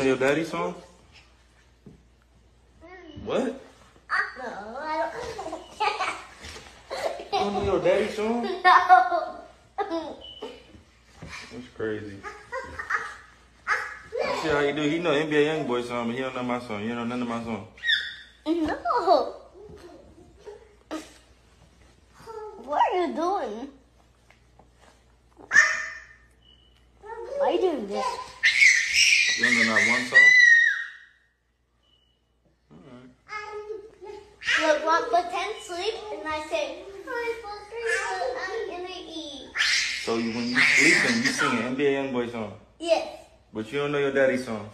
know your daddy's song? What? No, I know your daddy's song? No. That's crazy. See how you do? He know NBA Youngboy song, but he don't know my song. You know none of my song. No. What are you doing? Why are you doing this? Know not one song? Look, one put ten sleep, and I say, five plus three, but I'm gonna eat. So you, when you sleeping, you singing NBA Youngboy song. Yes. But you don't know your daddy's song.